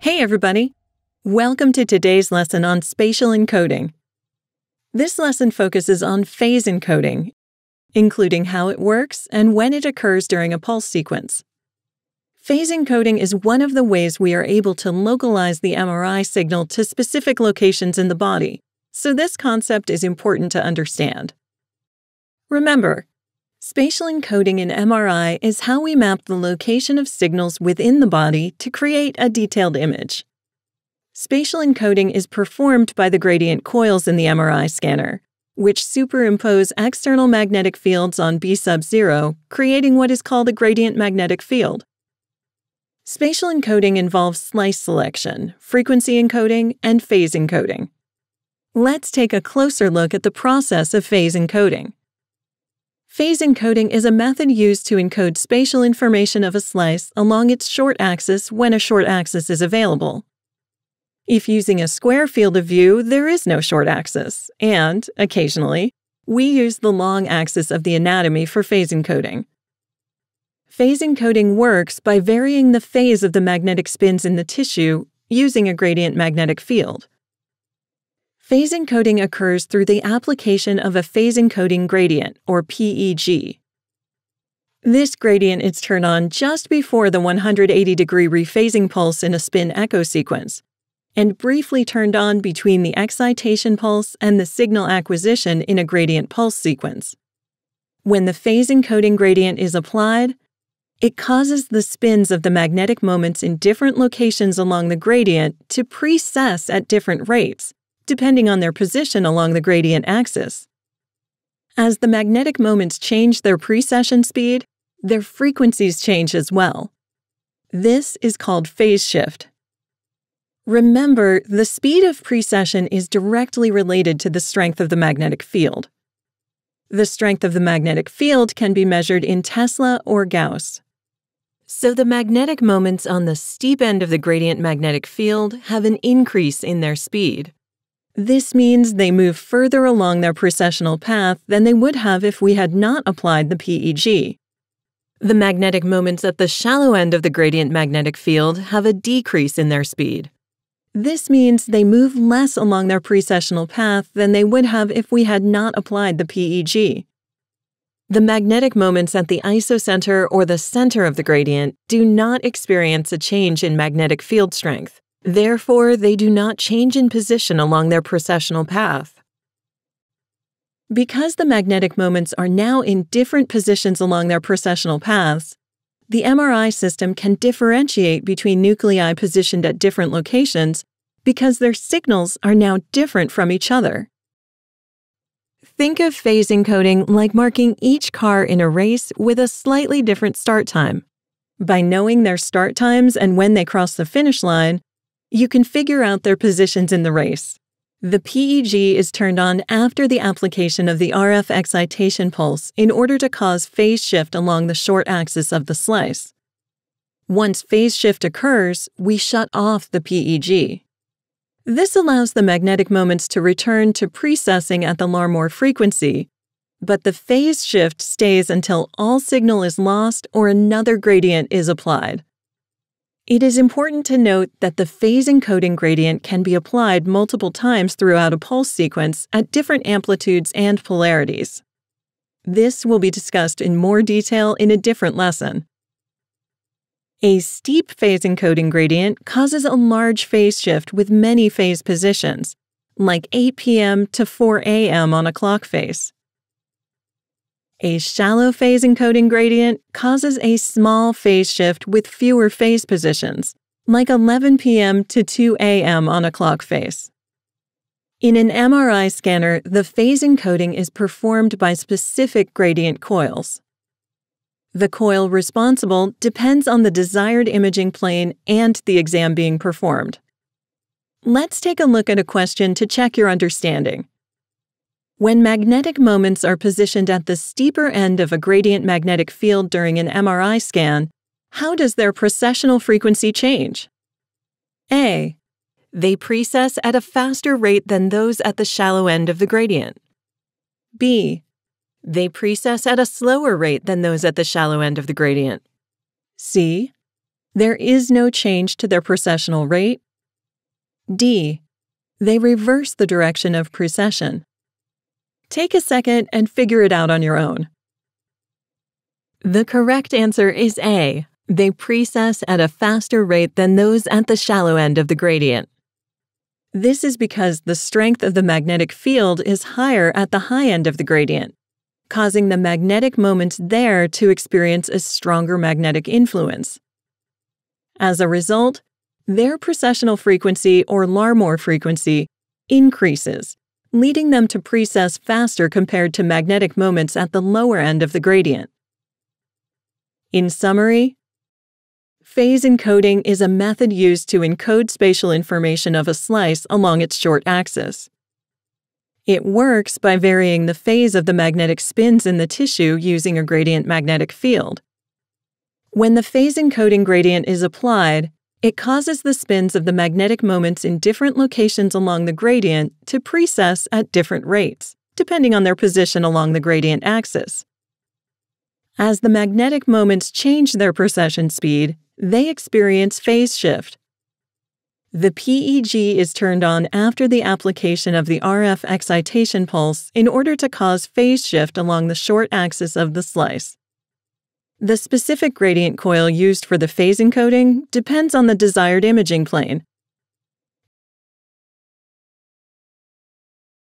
Hey, everybody! Welcome to today's lesson on spatial encoding. This lesson focuses on phase encoding, including how it works and when it occurs during a pulse sequence. Phase encoding is one of the ways we are able to localize the MRI signal to specific locations in the body, so this concept is important to understand. Remember, spatial encoding in MRI is how we map the location of signals within the body to create a detailed image. Spatial encoding is performed by the gradient coils in the MRI scanner, which superimpose external magnetic fields on B sub 0, creating what is called a gradient magnetic field. Spatial encoding involves slice selection, frequency encoding, and phase encoding. Let's take a closer look at the process of phase encoding. Phase encoding is a method used to encode spatial information of a slice along its short axis when a short axis is available. If using a square field of view, there is no short axis, and, occasionally, we use the long axis of the anatomy for phase encoding. Phase encoding works by varying the phase of the magnetic spins in the tissue using a gradient magnetic field. Phase encoding occurs through the application of a phase encoding gradient, or PEG. This gradient is turned on just before the 180 degree rephasing pulse in a spin echo sequence, and briefly turned on between the excitation pulse and the signal acquisition in a gradient pulse sequence. When the phase encoding gradient is applied, it causes the spins of the magnetic moments in different locations along the gradient to precess at different rates, depending on their position along the gradient axis. As the magnetic moments change their precession speed, their frequencies change as well. This is called phase shift. Remember, the speed of precession is directly related to the strength of the magnetic field. The strength of the magnetic field can be measured in Tesla or Gauss. So the magnetic moments on the steep end of the gradient magnetic field have an increase in their speed. This means they move further along their precessional path than they would have if we had not applied the PEG. The magnetic moments at the shallow end of the gradient magnetic field have a decrease in their speed. This means they move less along their precessional path than they would have if we had not applied the PEG. The magnetic moments at the isocenter or the center of the gradient do not experience a change in magnetic field strength. Therefore, they do not change in position along their precessional path. Because the magnetic moments are now in different positions along their precessional paths, the MRI system can differentiate between nuclei positioned at different locations because their signals are now different from each other. Think of phase encoding like marking each car in a race with a slightly different start time. By knowing their start times and when they cross the finish line, you can figure out their positions in the race. The PEG is turned on after the application of the RF excitation pulse in order to cause phase shift along the short axis of the slice. Once phase shift occurs, we shut off the PEG. This allows the magnetic moments to return to precessing at the Larmor frequency, but the phase shift stays until all signal is lost or another gradient is applied. It is important to note that the phase encoding gradient can be applied multiple times throughout a pulse sequence at different amplitudes and polarities. This will be discussed in more detail in a different lesson. A steep phase encoding gradient causes a large phase shift with many phase positions, like 8 p.m. to 4 a.m. on a clock face. A shallow phase encoding gradient causes a small phase shift with fewer phase positions, like 11 p.m. to 2 a.m. on a clock face. In an MRI scanner, the phase encoding is performed by specific gradient coils. The coil responsible depends on the desired imaging plane and the exam being performed. Let's take a look at a question to check your understanding. When magnetic moments are positioned at the steeper end of a gradient magnetic field during an MRI scan, how does their precessional frequency change? A. They precess at a faster rate than those at the shallow end of the gradient. B. They precess at a slower rate than those at the shallow end of the gradient. C. There is no change to their precessional rate. D. They reverse the direction of precession. Take a second and figure it out on your own. The correct answer is A. They precess at a faster rate than those at the shallow end of the gradient. This is because the strength of the magnetic field is higher at the high end of the gradient, causing the magnetic moments there to experience a stronger magnetic influence. As a result, their precessional frequency or Larmor frequency increases, leading them to precess faster compared to magnetic moments at the lower end of the gradient. In summary, phase encoding is a method used to encode spatial information of a slice along its short axis. It works by varying the phase of the magnetic spins in the tissue using a gradient magnetic field. When the phase encoding gradient is applied, it causes the spins of the magnetic moments in different locations along the gradient to precess at different rates, depending on their position along the gradient axis. As the magnetic moments change their precession speed, they experience phase shift. The PEG is turned on after the application of the RF excitation pulse in order to cause phase shift along the short axis of the slice. The specific gradient coil used for the phase encoding depends on the desired imaging plane,